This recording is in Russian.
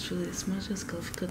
случилось, Маша сказал, что